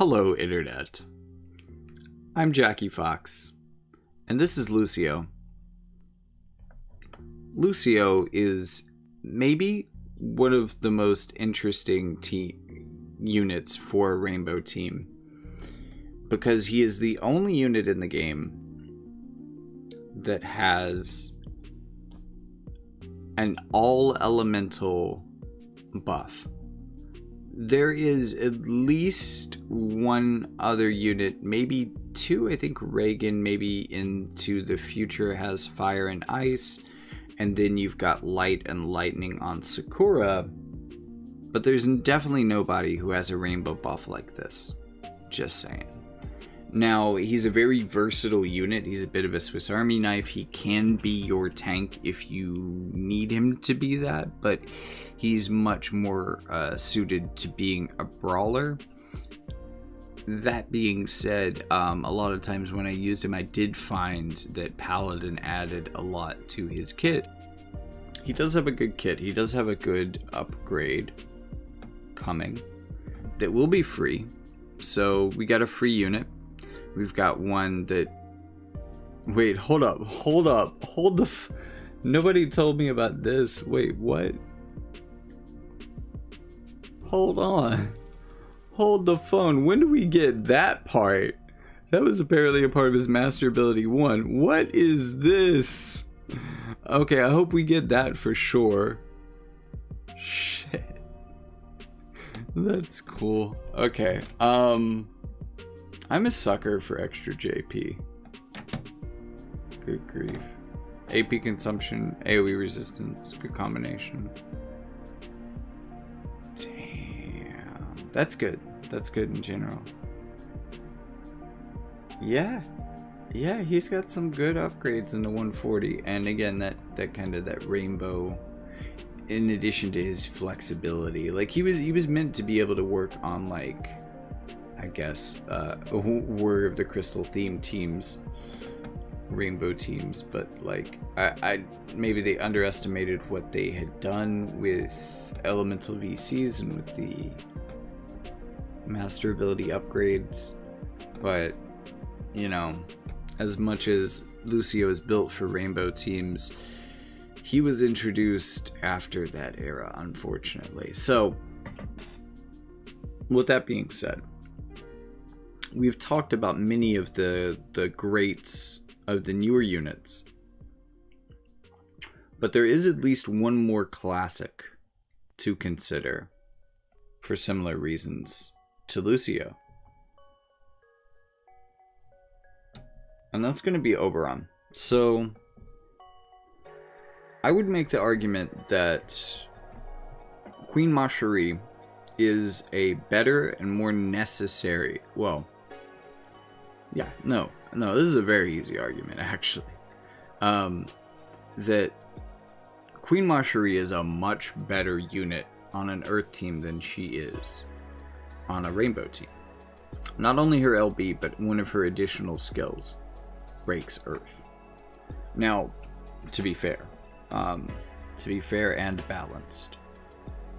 Hello, Internet. I'm Jackie Fox, and this is Lucio. Lucio is maybe one of the most interesting team units for a rainbow team because he is the only unit in the game that has an all elemental buff. There is at least one other unit, maybe two. I think Reagan, maybe into the future, has fire and ice. And then you've got light and lightning on Sakura. But there's definitely nobody who has a rainbow buff like this. Just saying. Now, he's a very versatile unit. He's a bit of a Swiss Army knife. He can be your tank if you need him to be that, but he's much more uh, suited to being a brawler. That being said, um, a lot of times when I used him, I did find that Paladin added a lot to his kit. He does have a good kit. He does have a good upgrade coming that will be free. So we got a free unit We've got one that. Wait, hold up, hold up, hold the. Nobody told me about this. Wait, what? Hold on. Hold the phone. When do we get that part? That was apparently a part of his master ability one. What is this? Okay, I hope we get that for sure. Shit. That's cool. Okay. Um I'm a sucker for extra JP. Good grief. AP consumption, AoE resistance, good combination. Damn. That's good. That's good in general. Yeah. Yeah, he's got some good upgrades in the 140. And again, that, that kind of that rainbow in addition to his flexibility. Like he was he was meant to be able to work on like I guess, uh, the crystal theme teams, rainbow teams, but like, I, I maybe they underestimated what they had done with elemental VCs and with the master ability upgrades, but you know, as much as Lucio is built for rainbow teams, he was introduced after that era, unfortunately. So, with that being said, we've talked about many of the the greats of the newer units. But there is at least one more classic to consider for similar reasons to Lucio. And that's going to be Oberon. So I would make the argument that Queen Ma Cherie is a better and more necessary, well, yeah, no, no, this is a very easy argument, actually. Um, that Queen Ma Cherie is a much better unit on an Earth team than she is on a Rainbow team. Not only her LB, but one of her additional skills breaks Earth. Now, to be fair, um, to be fair and balanced,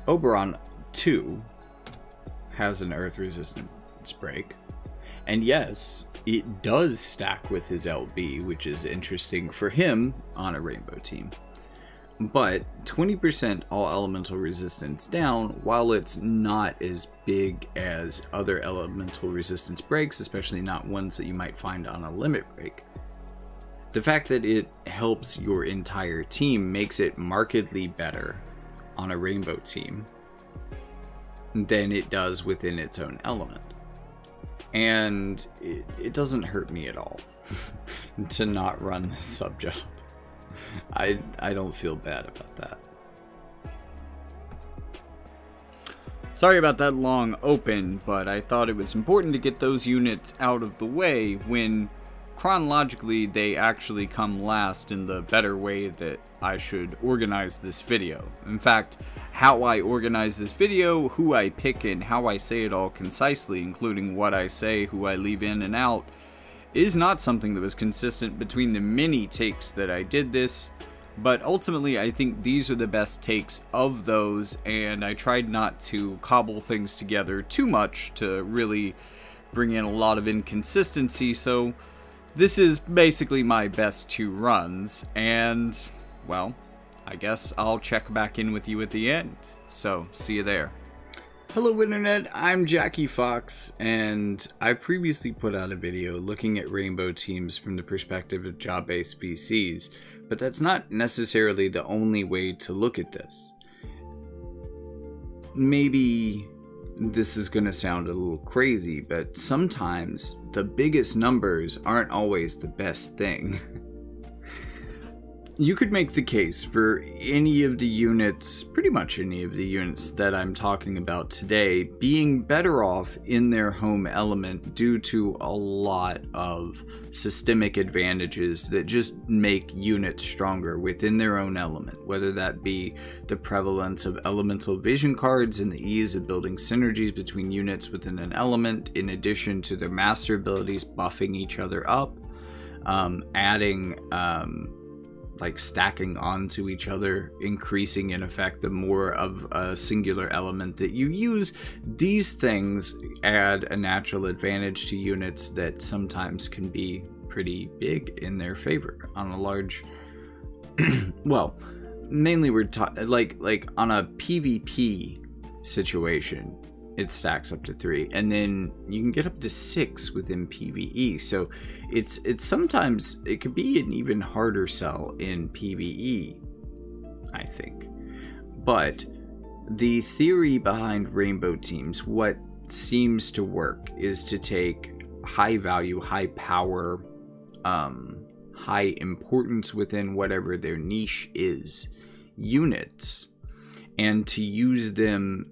Oberon 2 has an Earth resistance break. And yes, it does stack with his LB, which is interesting for him on a rainbow team. But 20% all elemental resistance down, while it's not as big as other elemental resistance breaks, especially not ones that you might find on a limit break, the fact that it helps your entire team makes it markedly better on a rainbow team than it does within its own element and it, it doesn't hurt me at all to not run this sub job. I I don't feel bad about that. Sorry about that long open, but I thought it was important to get those units out of the way when chronologically they actually come last in the better way that I should organize this video. In fact, how I organize this video, who I pick and how I say it all concisely, including what I say, who I leave in and out, is not something that was consistent between the many takes that I did this. But ultimately, I think these are the best takes of those, and I tried not to cobble things together too much to really bring in a lot of inconsistency, so this is basically my best two runs, and, well, I guess I'll check back in with you at the end. So, see you there. Hello Internet, I'm Jackie Fox, and I previously put out a video looking at rainbow teams from the perspective of job-based VCs, but that's not necessarily the only way to look at this. Maybe this is going to sound a little crazy, but sometimes the biggest numbers aren't always the best thing. you could make the case for any of the units, pretty much any of the units that I'm talking about today, being better off in their home element due to a lot of systemic advantages that just make units stronger within their own element, whether that be the prevalence of elemental vision cards and the ease of building synergies between units within an element, in addition to their master abilities buffing each other up. Um, adding um, like stacking onto each other, increasing in effect the more of a singular element that you use. These things add a natural advantage to units that sometimes can be pretty big in their favor on a large well mainly we're talking like like on a pvp situation it stacks up to three. And then you can get up to six within pve so it's it's sometimes it could be an even harder sell in pve i think. But the theory behind rainbow teams what seems to work is to take high value high power um, high importance within whatever their niche is units and to use them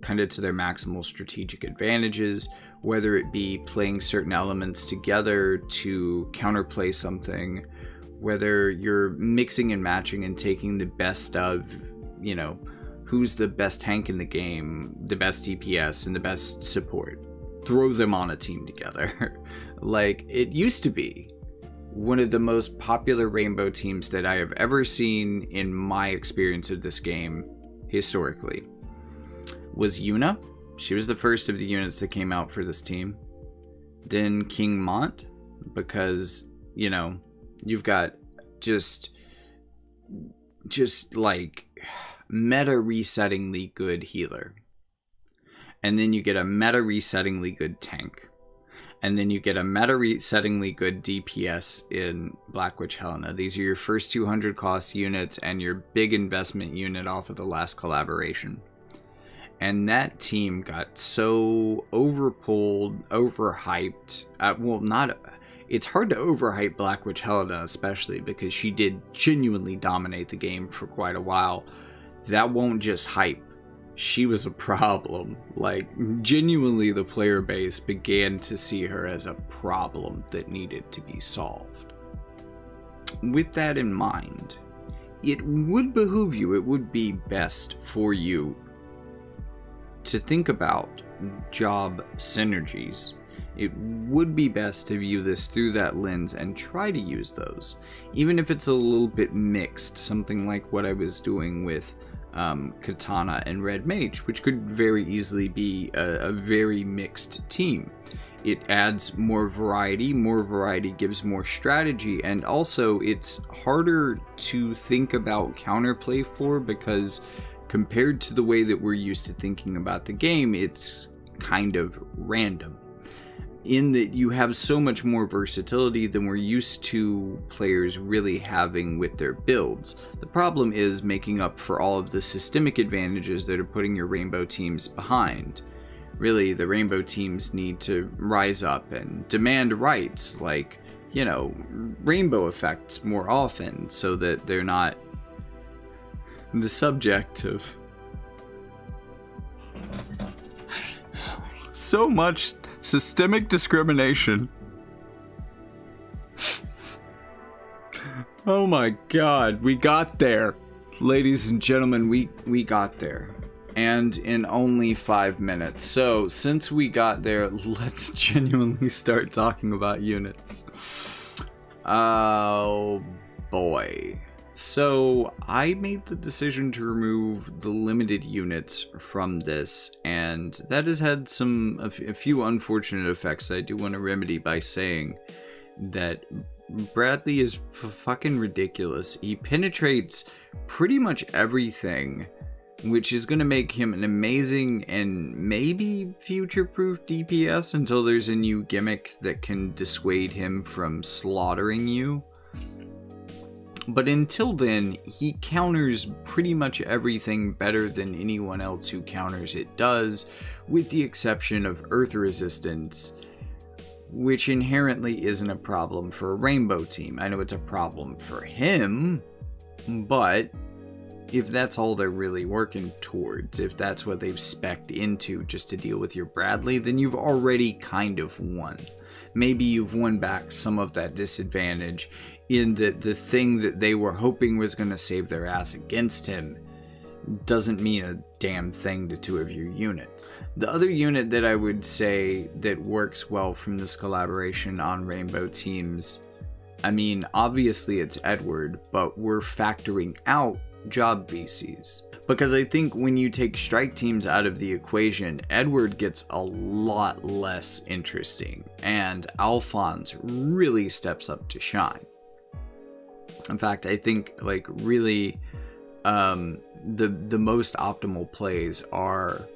kind of to their maximal strategic advantages, whether it be playing certain elements together to counterplay something, whether you're mixing and matching and taking the best of, you know, who's the best tank in the game, the best DPS, and the best support. Throw them on a team together. like it used to be one of the most popular rainbow teams that I have ever seen in my experience of this game historically was Yuna. She was the first of the units that came out for this team. Then King Mont, because, you know, you've got just just like meta resettingly good healer. And then you get a meta resettingly good tank. And then you get a meta resettingly good DPS in Black Witch Helena. These are your first 200 cost units and your big investment unit off of the last collaboration and that team got so overpulled, overhyped. Uh, well, not. It's hard to overhype Black Witch Helena, especially because she did genuinely dominate the game for quite a while. That won't just hype. She was a problem. Like, genuinely, the player base began to see her as a problem that needed to be solved. With that in mind, it would behoove you, it would be best for you to think about job synergies, it would be best to view this through that lens and try to use those, even if it's a little bit mixed, something like what I was doing with um, Katana and Red Mage, which could very easily be a, a very mixed team. It adds more variety, more variety gives more strategy, and also it's harder to think about counterplay for because compared to the way that we're used to thinking about the game, it's kind of random. In that you have so much more versatility than we're used to players really having with their builds. The problem is making up for all of the systemic advantages that are putting your rainbow teams behind. Really, the rainbow teams need to rise up and demand rights like, you know, rainbow effects more often so that they're not the subject of so much systemic discrimination. oh my god, we got there. Ladies and gentlemen, we we got there. And in only 5 minutes. So, since we got there, let's genuinely start talking about units. Oh boy. So I made the decision to remove the limited units from this, and that has had some a, few unfortunate effects. I do want to remedy by saying that Bradley is fucking ridiculous. He penetrates pretty much everything, which is going to make him an amazing and maybe future-proof DPS until there's a new gimmick that can dissuade him from slaughtering you. But until then, he counters pretty much everything better than anyone else who counters it does, with the exception of Earth Resistance, which inherently isn't a problem for a Rainbow team. I know it's a problem for him, but if that's all they're really working towards, if that's what they've specced into just to deal with your Bradley, then you've already kind of won. Maybe you've won back some of that disadvantage in that the thing that they were hoping was going to save their ass against him doesn't mean a damn thing to two of your units. The other unit that I would say that works well from this collaboration on Rainbow teams, I mean, obviously it's Edward, but we're factoring out job VCs. Because I think when you take strike teams out of the equation, Edward gets a lot less interesting, and Alphonse really steps up to shine. In fact, I think like really um, the the most optimal plays are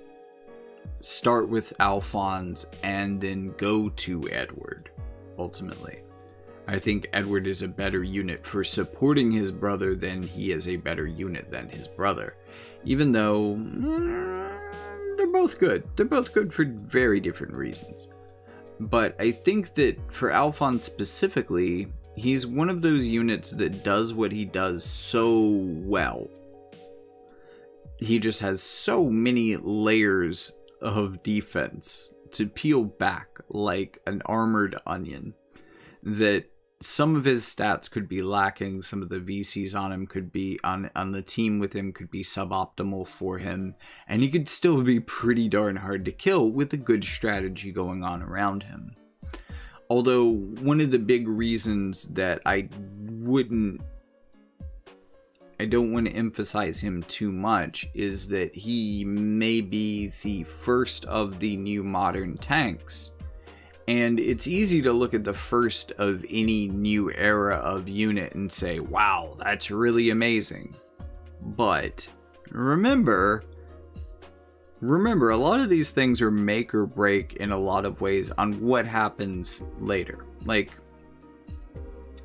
start with Alphonse and then go to Edward ultimately. I think Edward is a better unit for supporting his brother than he is a better unit than his brother. Even though mm, they're both good. They're both good for very different reasons. But I think that for Alphonse specifically, he's one of those units that does what he does so well. He just has so many layers of defense to peel back like an armored onion that some of his stats could be lacking some of the vcs on him could be on on the team with him could be suboptimal for him and he could still be pretty darn hard to kill with a good strategy going on around him. Although one of the big reasons that i wouldn't I don't want to emphasize him too much is that he may be the first of the new modern tanks and it's easy to look at the first of any new era of unit and say, wow, that's really amazing. But remember, remember, a lot of these things are make or break in a lot of ways on what happens later. Like,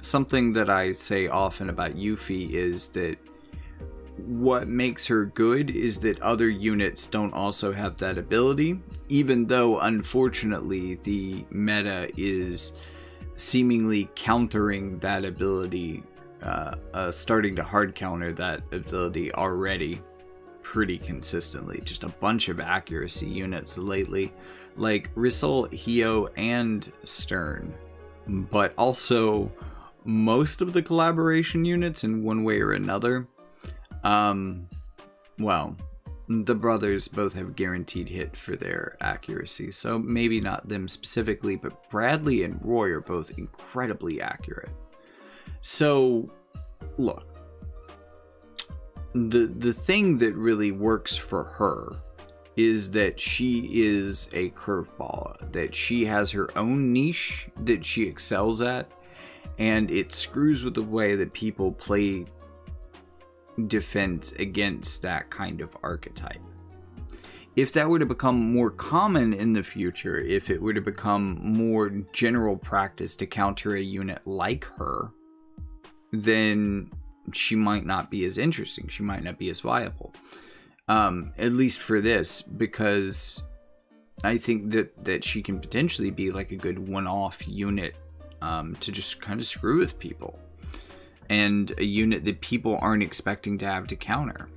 something that I say often about Yuffie is that what makes her good is that other units don't also have that ability, even though unfortunately the meta is seemingly countering that ability, uh, uh, starting to hard counter that ability already pretty consistently. Just a bunch of accuracy units lately, like Rissel, Hio, and Stern, but also most of the collaboration units in one way or another um, well, the brothers both have guaranteed hit for their accuracy, so maybe not them specifically, but Bradley and Roy are both incredibly accurate. So, look, the the thing that really works for her is that she is a curveball, that she has her own niche that she excels at, and it screws with the way that people play defense against that kind of archetype. If that were to become more common in the future, if it were to become more general practice to counter a unit like her, then she might not be as interesting. She might not be as viable. Um, at least for this, because I think that that she can potentially be like a good one-off unit um, to just kind of screw with people and a unit that people aren't expecting to have to counter.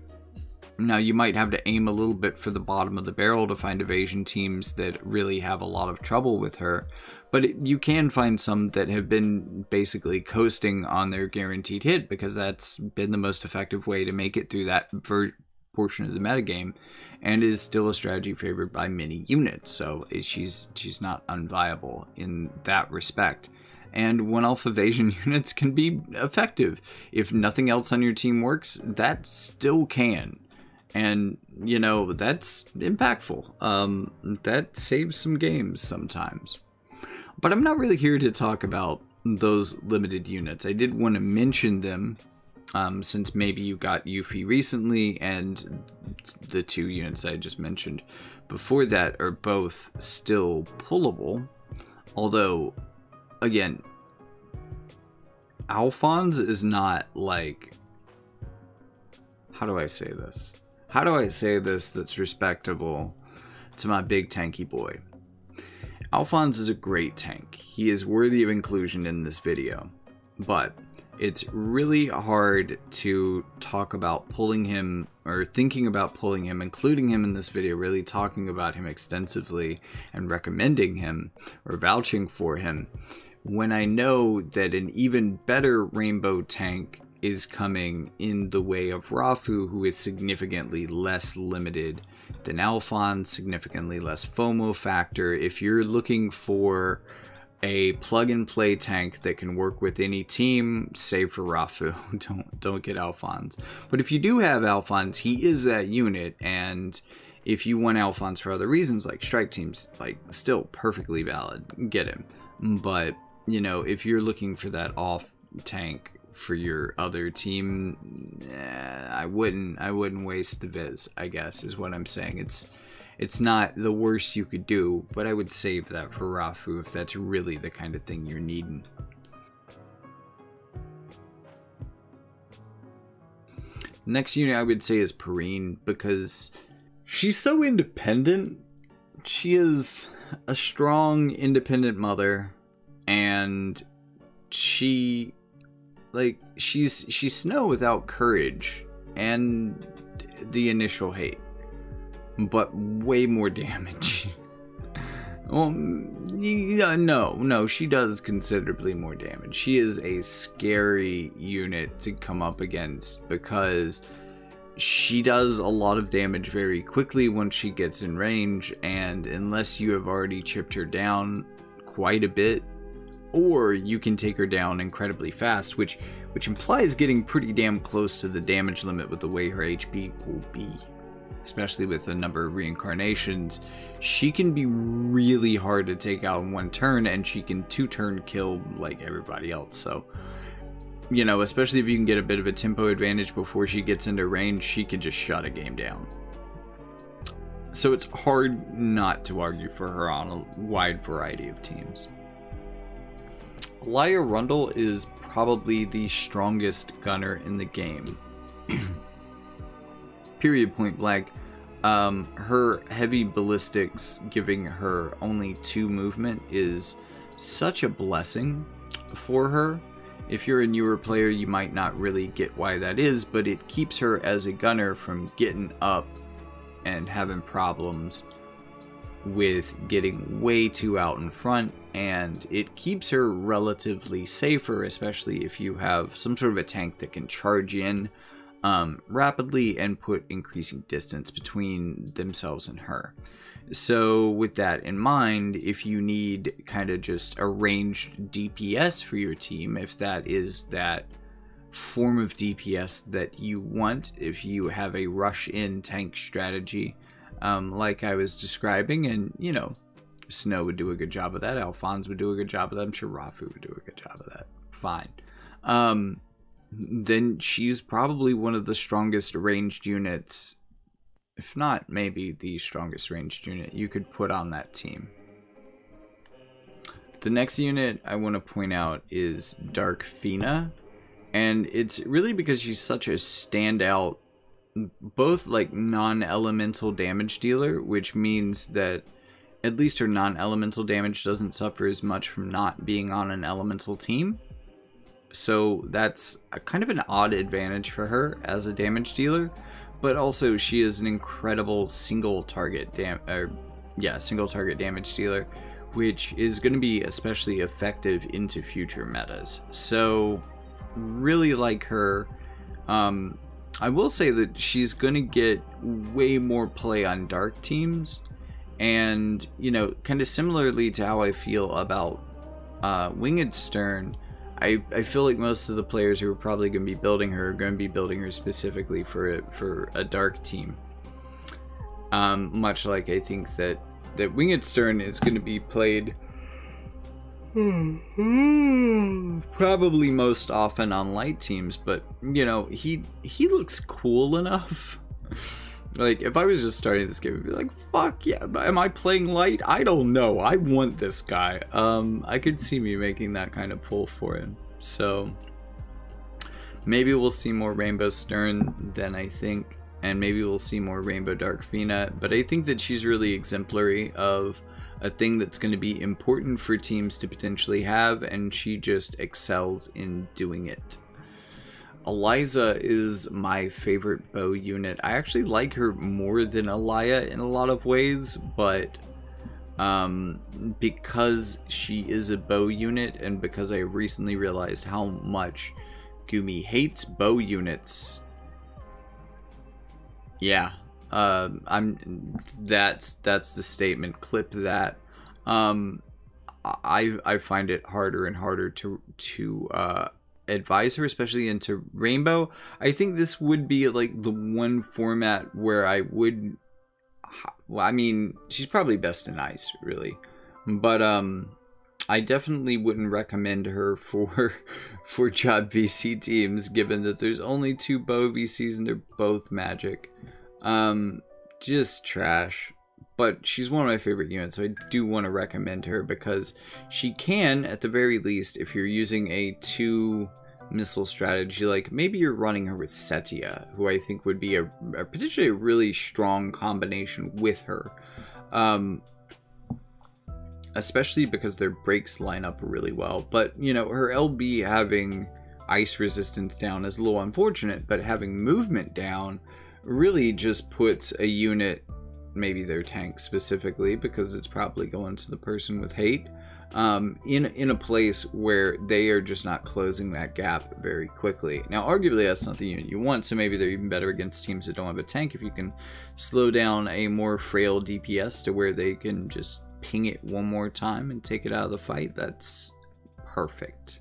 Now, you might have to aim a little bit for the bottom of the barrel to find evasion teams that really have a lot of trouble with her, but you can find some that have been basically coasting on their guaranteed hit because that's been the most effective way to make it through that ver- portion of the metagame and is still a strategy favored by many units. So she's she's not unviable in that respect. And one elf evasion units can be effective. If nothing else on your team works, that still can. And, you know, that's impactful. Um, that saves some games sometimes. But I'm not really here to talk about those limited units. I did want to mention them um, since maybe you got Yuffie recently and the two units I just mentioned before that are both still pullable. Although, again, Alphonse is not like. How do I say this? How do I say this that's respectable to my big tanky boy? Alphonse is a great tank. He is worthy of inclusion in this video. But it's really hard to talk about pulling him or thinking about pulling him, including him in this video, really talking about him extensively and recommending him or vouching for him when I know that an even better rainbow tank is coming in the way of Rafu, who is significantly less limited than Alphonse, significantly less FOMO factor. If you're looking for a plug and play tank that can work with any team, save for Rafu. don't don't get Alphonse. But if you do have Alphonse, he is that unit, and if you want Alphonse for other reasons, like strike teams, like still perfectly valid, get him. But you know, if you're looking for that off tank for your other team, eh, I wouldn't I wouldn't waste the Viz. I guess is what I'm saying. It's it's not the worst you could do, but I would save that for Rafu if that's really the kind of thing you're needing. Next unit I would say is Perrine because she's so independent. She is a strong, independent mother, and she, like, she's she's Snow without courage and the initial hate but way more damage. well, yeah, no, no, she does considerably more damage. She is a scary unit to come up against because she does a lot of damage very quickly once she gets in range, and unless you have already chipped her down quite a bit, or you can take her down incredibly fast, which which implies getting pretty damn close to the damage limit with the way her HP will be especially with a number of reincarnations, she can be really hard to take out in one turn, and she can two turn kill like everybody else. So, you know, especially if you can get a bit of a tempo advantage before she gets into range, she can just shut a game down. So it's hard not to argue for her on a wide variety of teams. Elia Rundle is probably the strongest gunner in the game. period point blank. Um, her heavy ballistics giving her only two movement is such a blessing for her. If you're a newer player, you might not really get why that is, but it keeps her as a gunner from getting up and having problems with getting way too out in front, and it keeps her relatively safer, especially if you have some sort of a tank that can charge in um, rapidly and put increasing distance between themselves and her. So, with that in mind, if you need kind of just a ranged DPS for your team, if that is that form of DPS that you want, if you have a rush in tank strategy, um, like I was describing, and you know, Snow would do a good job of that, Alphonse would do a good job of that, I'm sure Rafu would do a good job of that. Fine. Um, then she's probably one of the strongest ranged units, if not maybe the strongest ranged unit you could put on that team. The next unit I want to point out is Dark Fina, and it's really because she's such a standout, both like non-elemental damage dealer, which means that at least her non-elemental damage doesn't suffer as much from not being on an elemental team, so that's a kind of an odd advantage for her as a damage dealer, but also she is an incredible single target dam or yeah, single target damage dealer, which is going to be especially effective into future metas. So really like her. Um, I will say that she's going to get way more play on dark teams. And, you know, kind of similarly to how I feel about uh, Winged Stern, I, I feel like most of the players who are probably going to be building her are going to be building her specifically for a, for a dark team. Um, much like I think that that Winged Stern is going to be played probably most often on light teams, but you know he he looks cool enough. Like, if I was just starting this game, I'd be like, fuck yeah, am I playing light? I don't know. I want this guy. Um, I could see me making that kind of pull for him. So, maybe we'll see more Rainbow Stern than I think, and maybe we'll see more Rainbow Dark Fina, but I think that she's really exemplary of a thing that's going to be important for teams to potentially have, and she just excels in doing it. Eliza is my favorite bow unit. I actually like her more than Elia in a lot of ways, but um, because she is a bow unit and because I recently realized how much Gumi hates bow units. Yeah, uh, I'm. That's that's the statement. Clip that. Um, I I find it harder and harder to to uh, advise her, especially into Rainbow. I think this would be like the one format where I would. Well, I mean, she's probably best in ice, really, but um, I definitely wouldn't recommend her for for job VC teams, given that there's only two bow VCs and they're both magic. Um, just trash but she's one of my favorite units, so I do want to recommend her because she can, at the very least, if you're using a two missile strategy, like maybe you're running her with Setia, who I think would be a, a potentially a really strong combination with her. Um, especially because their breaks line up really well. But, you know, her LB having ice resistance down is a little unfortunate, but having movement down really just puts a unit maybe their tank specifically because it's probably going to the person with hate um, in in a place where they are just not closing that gap very quickly. Now, arguably, that's not the unit you want, so maybe they're even better against teams that don't have a tank if you can slow down a more frail DPS to where they can just ping it one more time and take it out of the fight. That's perfect.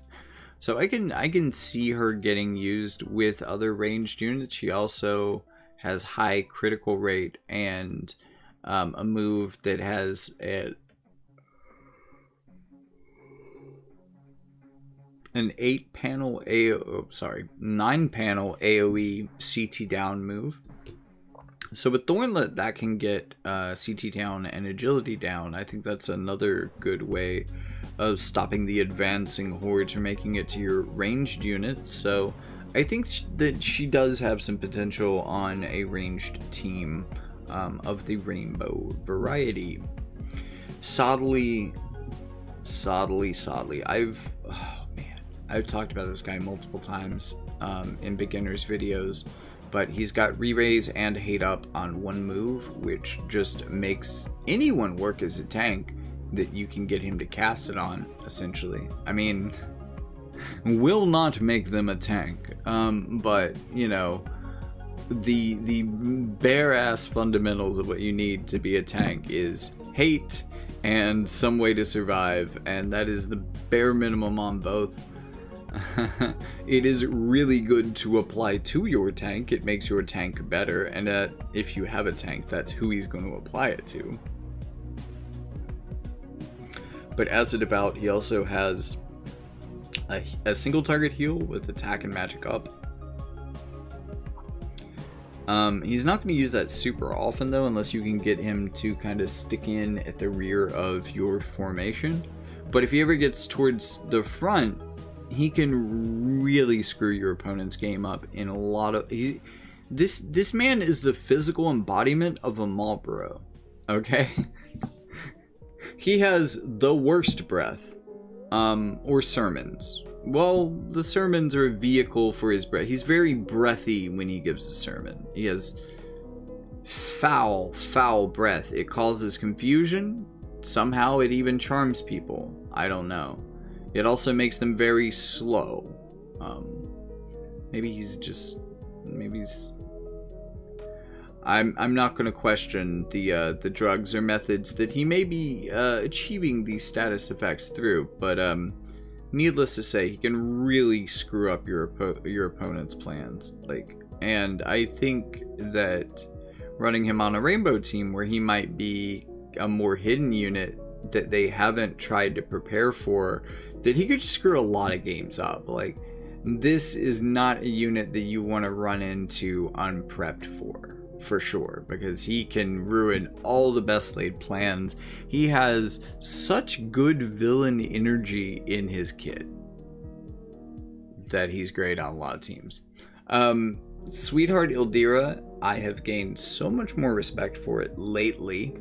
So I can I can see her getting used with other ranged units. She also has high critical rate and um, a move that has a, an eight panel A oh, sorry nine panel AOE CT down move. So with Thornlet, that can get uh, CT down and agility down. I think that's another good way of stopping the advancing hordes from making it to your ranged units. So I think that she does have some potential on a ranged team um, of the rainbow variety. Soddly, soddly, soddly. I've, I've talked about this guy multiple times um, in beginners videos, but he's got re-raise and hate up on one move, which just makes anyone work as a tank that you can get him to cast it on, essentially. I mean, will not make them a tank. Um, but you know, the the bare ass fundamentals of what you need to be a tank is hate and some way to survive, and that is the bare minimum on both. it is really good to apply to your tank. It makes your tank better, and uh, if you have a tank, that's who he's going to apply it to. But as a devout, he also has a, a single target heal with attack and magic up. Um, he's not going to use that super often though, unless you can get him to kind of stick in at the rear of your formation. But if he ever gets towards the front, he can really screw your opponent's game up in a lot of. He, this this man is the physical embodiment of a Malboro. Okay, he has the worst breath um, or sermons. Well, the sermons are a vehicle for his breath. He's very breathy when he gives a sermon. He has foul, foul breath. It causes confusion. Somehow it even charms people. I don't know. It also makes them very slow. Um, maybe he's just. Maybe he's. I'm I'm not going to question the uh, the drugs or methods that he may be uh, achieving these status effects through, but um, needless to say, he can really screw up your oppo- your opponent's plans. Like, and I think that running him on a rainbow team where he might be a more hidden unit that they haven't tried to prepare for, that he could screw a lot of games up. Like, this is not a unit that you want to run into unprepped for for sure because he can ruin all the best laid plans. He has such good villain energy in his kit that he's great on a lot of teams. Um, Sweetheart Ildyra, I have gained so much more respect for it lately.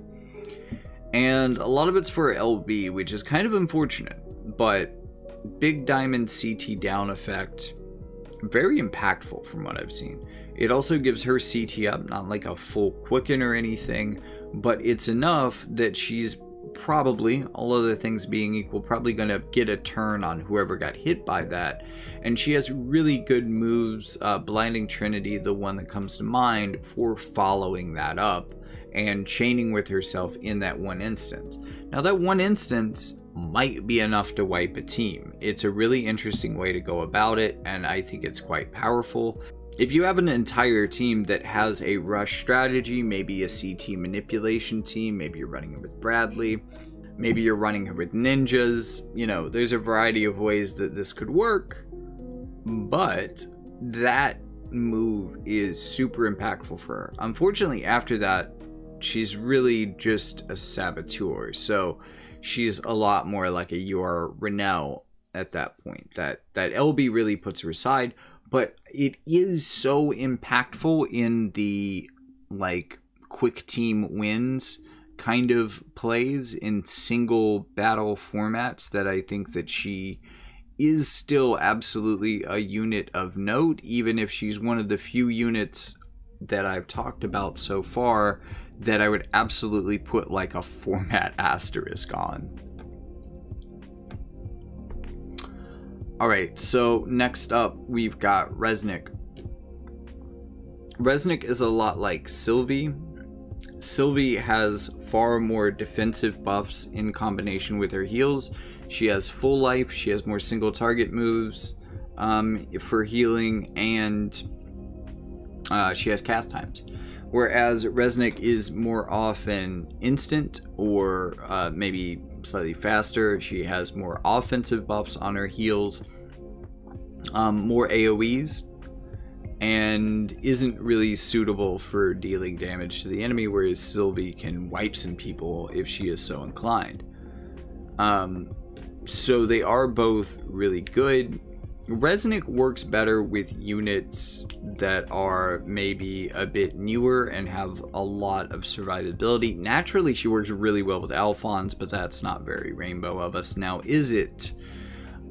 And a lot of it's for LB, which is kind of unfortunate, but Big Diamond CT down effect, very impactful from what I've seen. It also gives her CT up, not like a full quicken or anything, but it's enough that she's probably, all other things being equal, probably going to get a turn on whoever got hit by that. And she has really good moves, uh, Blinding Trinity, the one that comes to mind, for following that up and chaining with herself in that one instance. Now, that one instance might be enough to wipe a team. It's a really interesting way to go about it, and I think it's quite powerful. If you have an entire team that has a rush strategy, maybe a CT manipulation team, maybe you're running it with Bradley, maybe you're running it with ninjas, you know, there's a variety of ways that this could work, but that move is super impactful for her. Unfortunately, after that, she's really just a saboteur. So she's a lot more like a UR Renell at that point. That that LB really puts her aside but it is so impactful in the like quick team wins kind of plays in single battle formats that I think that she is still absolutely a unit of note, even if she's one of the few units that I've talked about so far that I would absolutely put like a format asterisk on. Alright, so next up we've got Resnick. Resnick is a lot like Sylvie. Sylvie has far more defensive buffs in combination with her heals. She has full life, she has more single target moves um, for healing, and uh, she has cast times. Whereas Resnick is more often instant or uh, maybe slightly faster. She has more offensive buffs on her heels, um, more AoEs, and isn't really suitable for dealing damage to the enemy, whereas Sylvie can wipe some people if she is so inclined. Um, so they are both really good. Reznik works better with units that are maybe a bit newer and have a lot of survivability. Naturally, she works really well with Alphonse, but that's not very rainbow of us. Now, is it?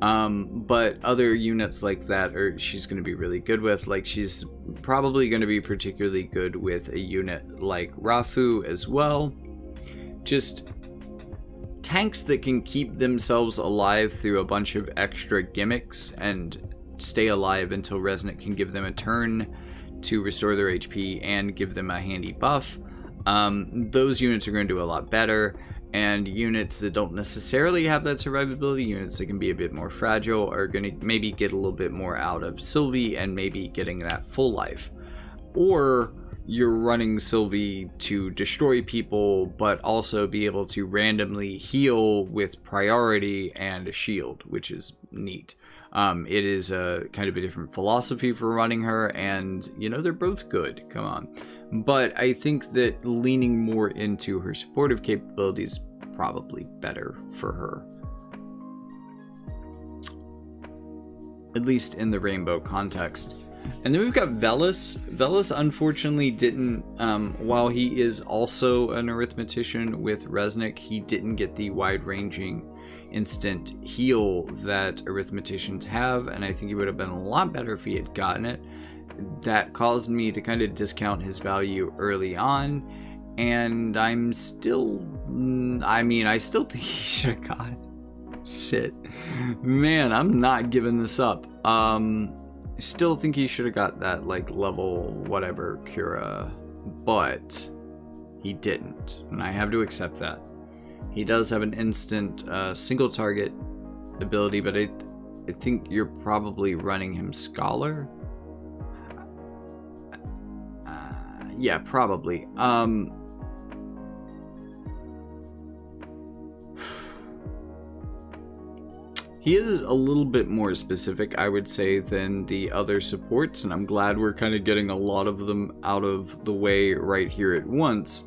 Um, but other units like that are she's going to be really good with. Like she's probably going to be particularly good with a unit like Rafu as well. Just tanks that can keep themselves alive through a bunch of extra gimmicks and stay alive until Reznik can give them a turn to restore their HP and give them a handy buff. Um, those units are going to do a lot better, and units that don't necessarily have that survivability, units that can be a bit more fragile, are going to maybe get a little bit more out of Sylvie and maybe getting that full life. Or you're running Sylvie to destroy people, but also be able to randomly heal with priority and a shield, which is neat. Um, it is a kind of a different philosophy for running her, and you know, they're both good. Come on. But I think that leaning more into her supportive capabilities probably better for her. At least in the rainbow context. And then we've got Velis. Velis unfortunately didn't, um, while he is also an arithmetician with Resnick, he didn't get the wide-ranging instant heal that arithmeticians have, and I think he would have been a lot better if he had gotten it. That caused me to kind of discount his value early on, and I'm still, mm, I mean, I still think he should have got it. Shit. Man, I'm not giving this up. Um, still think he should have got that like level whatever Cura but he didn't, and I have to accept that. He does have an instant uh, single target ability, but I, I think you're probably running him Scholar. Uh, yeah, probably. Um, He is a little bit more specific, I would say, than the other supports, and I'm glad we're kind of getting a lot of them out of the way right here at once,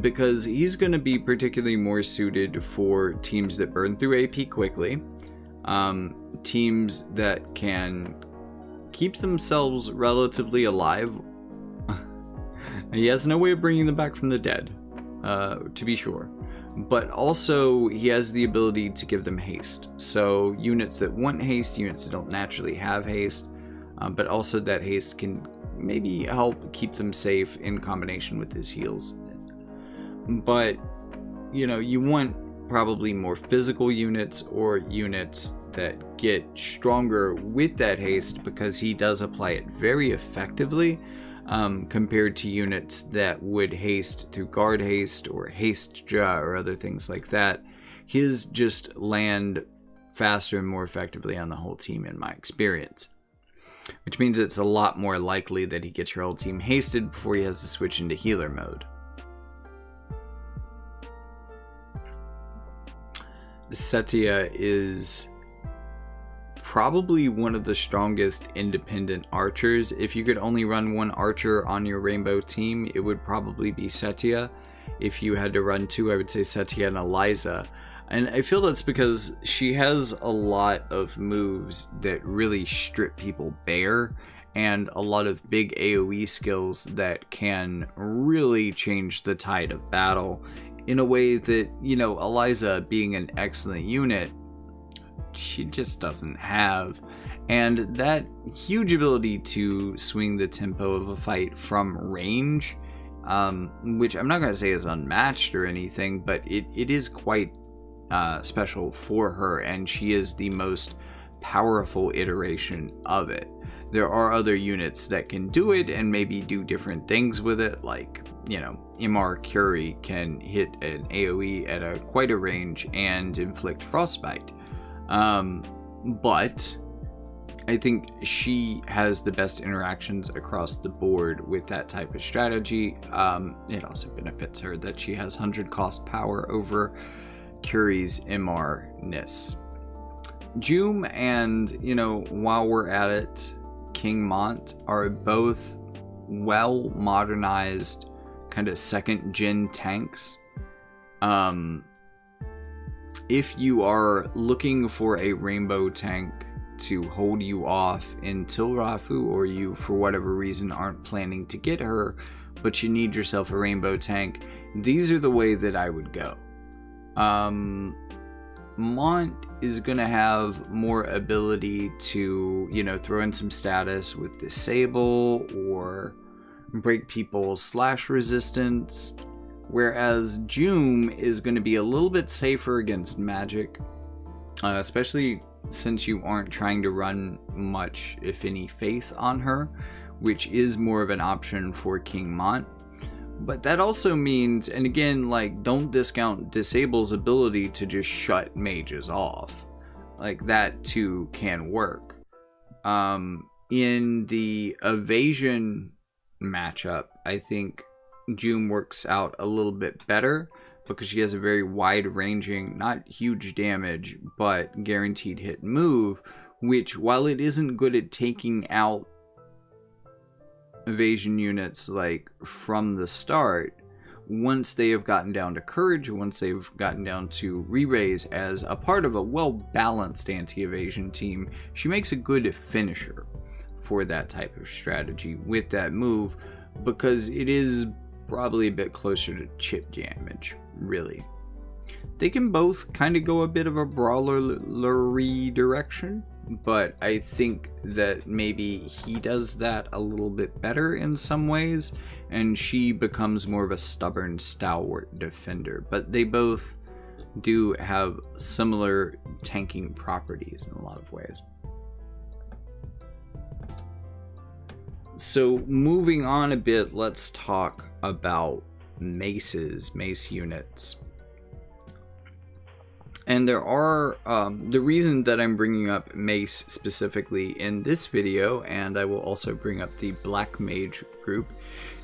because he's going to be particularly more suited for teams that burn through AP quickly, um, teams that can keep themselves relatively alive. he has no way of bringing them back from the dead, uh, to be sure but also he has the ability to give them haste. So units that want haste, units that don't naturally have haste, um, but also that haste can maybe help keep them safe in combination with his heals. But you know, you want probably more physical units or units that get stronger with that haste because he does apply it very effectively um, compared to units that would haste through guard haste or haste jaw or other things like that. His just land faster and more effectively on the whole team, in my experience. Which means it's a lot more likely that he gets your whole team hasted before he has to switch into healer mode. Setia is probably one of the strongest independent archers. If you could only run one archer on your rainbow team, it would probably be Setia. If you had to run two, I would say Setia and Eliza. And I feel that's because she has a lot of moves that really strip people bare and a lot of big AoE skills that can really change the tide of battle in a way that, you know, Eliza being an excellent unit she just doesn't have. And that huge ability to swing the tempo of a fight from range, um, which I'm not going to say is unmatched or anything, but it, it is quite uh, special for her, and she is the most powerful iteration of it. There are other units that can do it and maybe do different things with it, like, you know, Imar Curie can hit an AoE at a quite a range and inflict frostbite. Um, but I think she has the best interactions across the board with that type of strategy. Um, it also benefits her that she has 100 cost power over Curie's MR-ness. Joom and, you know, while we're at it, King Mont are both well modernized kind of second gen tanks. Um, if you are looking for a rainbow tank to hold you off until Rafu, or you, for whatever reason, aren't planning to get her, but you need yourself a rainbow tank, these are the way that I would go. Um, Mont is going to have more ability to, you know, throw in some status with disable or break people's slash resistance Whereas Joom is going to be a little bit safer against magic, uh, especially since you aren't trying to run much, if any, faith on her, which is more of an option for King Mont. But that also means, and again, like, don't discount Disable's ability to just shut mages off. Like, that too can work. Um, in the evasion matchup, I think Joom works out a little bit better because she has a very wide ranging, not huge damage, but guaranteed hit move, which while it isn't good at taking out evasion units like from the start, once they have gotten down to courage, once they've gotten down to re-raise as a part of a well-balanced anti-evasion team, she makes a good finisher for that type of strategy with that move because it is probably a bit closer to chip damage, really. They can both kind of go a bit of a brawlery direction, but I think that maybe he does that a little bit better in some ways, and she becomes more of a stubborn, stalwart defender. But they both do have similar tanking properties in a lot of ways. So moving on a bit, let's talk about maces, mace units. And there are, um, the reason that I'm bringing up Mace specifically in this video, and I will also bring up the Black Mage group,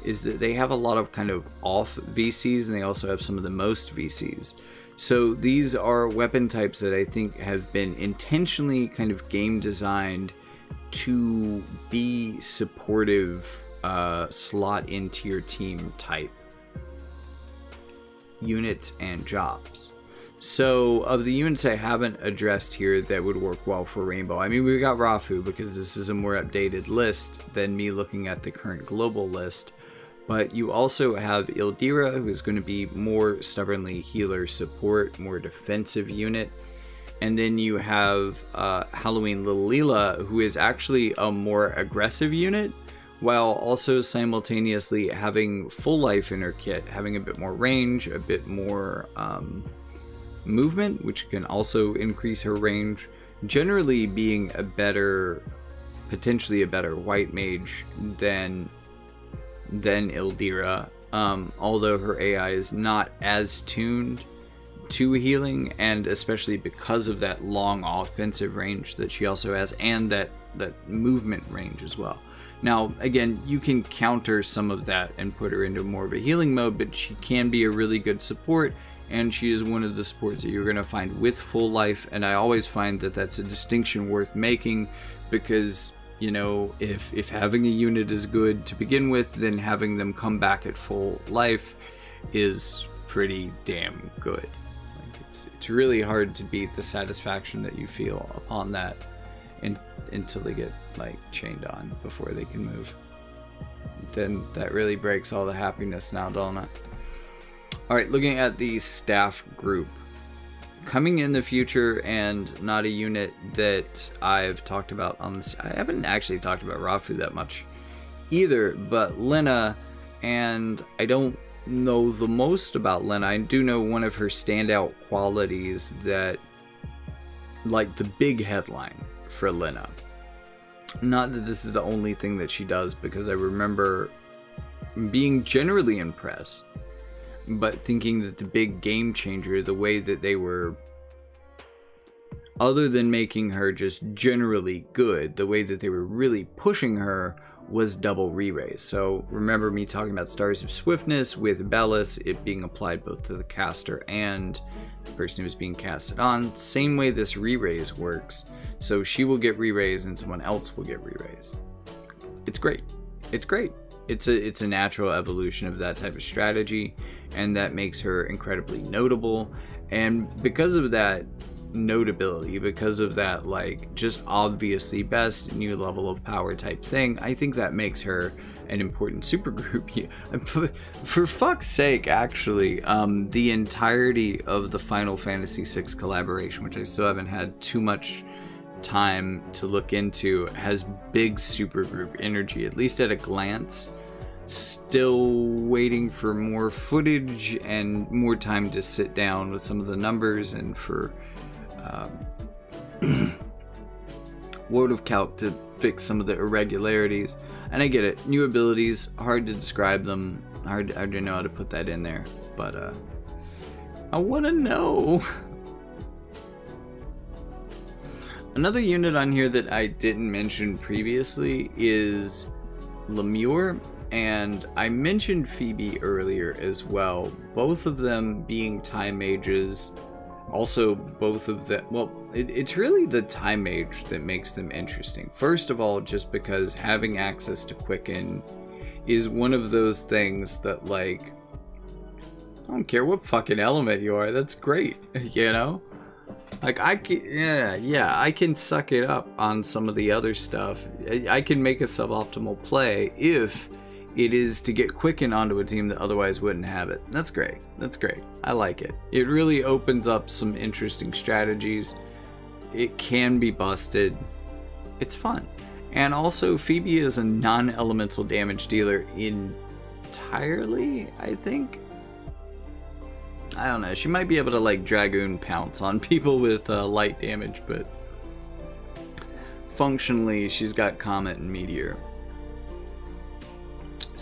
is that they have a lot of kind of off VCs and they also have some of the most VCs. So these are weapon types that I think have been intentionally kind of game designed to be supportive uh, slot into your team type units and jobs. So, of the units I haven't addressed here that would work well for Rainbow, I mean, we got Rafu because this is a more updated list than me looking at the current global list. But you also have Ildyra, who is going to be more stubbornly healer support, more defensive unit. And then you have uh, Halloween Lilila, who is actually a more aggressive unit, while also simultaneously having full life in her kit, having a bit more range, a bit more um, movement, which can also increase her range. Generally, being a better, potentially a better white mage than than Ildyra. Um, although her AI is not as tuned to healing, and especially because of that long offensive range that she also has, and that that movement range as well. Now, again, you can counter some of that and put her into more of a healing mode, but she can be a really good support, and she is one of the supports that you're going to find with full life. And I always find that that's a distinction worth making because you know if if having a unit is good to begin with, then having them come back at full life is pretty damn good. Like it's it's really hard to beat the satisfaction that you feel upon that in, until they get like chained on before they can move. Then that really breaks all the happiness now, don't it? Alright, looking at the staff group. Coming in the future and not a unit that I've talked about on this. I haven't actually talked about Rafu that much either, but Lena, and I don't know the most about Lena. I do know one of her standout qualities that, like the big headline for Lena. Not that this is the only thing that she does, because I remember being generally impressed, but thinking that the big game changer, the way that they were, other than making her just generally good, the way that they were really pushing her was double re-raise. So remember me talking about Stars of Swiftness with Bellis, it being applied both to the caster and the person who's being casted on. Same way this re-raise works. So she will get re-raise and someone else will get re-raise. It's great. It's great. It's a it's a natural evolution of that type of strategy, and that makes her incredibly notable. And because of that, notability because of that like just obviously best new level of power type thing i think that makes her an important supergroup. For fuck's sake actually um, the entirety of the final fantasy VI collaboration which i still haven't had too much time to look into has big supergroup energy at least at a glance. Still waiting for more footage and more time to sit down with some of the numbers and for um, World of Calc to fix some of the irregularities. And I get it, new abilities, hard to describe them, hard, hard to know how to put that in there. But uh, I want to know. Another unit on here that I didn't mention previously is Lemure, and I mentioned Phoebe earlier as well, both of them being time mages also, both of them, well, it, it's really the time mage that makes them interesting. First of all, just because having access to Quicken is one of those things that, like, I don't care what fucking element you are, that's great, you know? Like, I can, yeah, yeah, I can suck it up on some of the other stuff. I, I can make a suboptimal play if it is to get Quicken onto a team that otherwise wouldn't have it. That's great. That's great. I like it. It really opens up some interesting strategies. It can be busted. It's fun. And also, Phoebe is a non elemental damage dealer entirely, I think. I don't know. She might be able to, like, Dragoon pounce on people with uh, light damage, but functionally, she's got Comet and Meteor.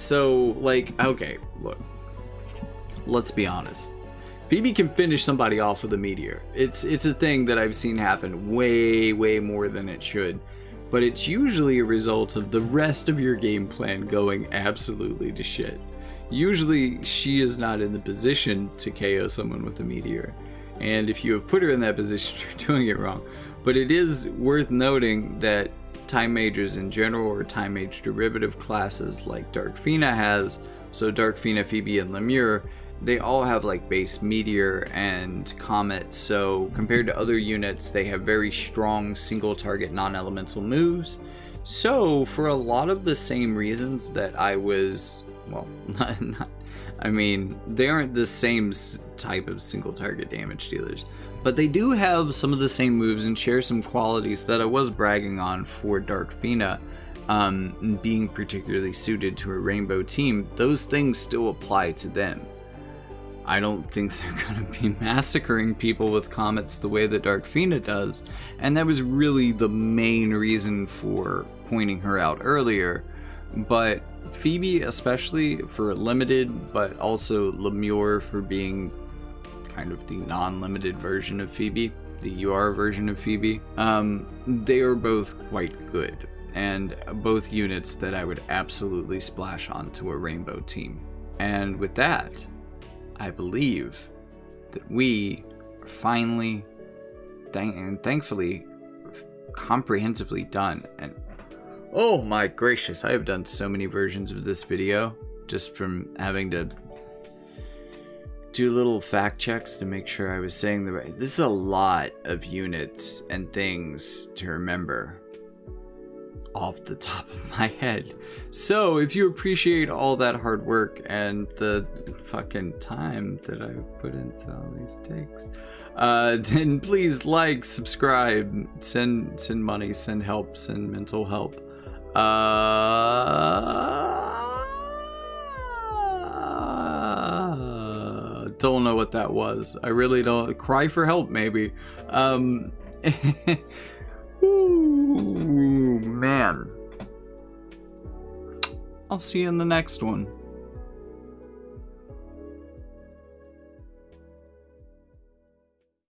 So, like, okay, look, let's be honest. Phoebe can finish somebody off with a meteor. It's it's a thing that I've seen happen way way more than it should, but it's usually a result of the rest of your game plan going absolutely to shit. Usually she is not in the position to KO someone with a meteor, and if you have put her in that position, you're doing it wrong. But it is worth noting that time mages in general or time mage derivative classes like Dark Fina has, so Dark Fina, Phoebe, and Lemure they all have like base meteor and comet. So compared to other units they have very strong single target non-elemental moves. So for a lot of the same reasons that i was well not, not i mean they aren't the same type of single target damage dealers but they do have some of the same moves and share some qualities that i was bragging on for dark fina um, being particularly suited to a rainbow team those things still apply to them I don't think they're going to be massacring people with comets the way that Dark Fina does. And that was really the main reason for pointing her out earlier. But Phoebe, especially for limited, but also Lemure for being kind of the non limited version of Phoebe, the UR version of Phoebe, um, they are both quite good. And both units that I would absolutely splash onto a rainbow team. And with that, I believe that we are finally and thankfully comprehensively done. And oh my gracious, I have done so many versions of this video just from having to do little fact checks to make sure I was saying the right. This is a lot of units and things to remember off the top of my head. So, if you appreciate all that hard work and the fucking time that I put into all these takes, uh, then please like, subscribe, send send money, send help, send mental help. Uh, don't know what that was. I really don't. Cry for help, maybe. Um, Ooh, man. I'll see you in the next one.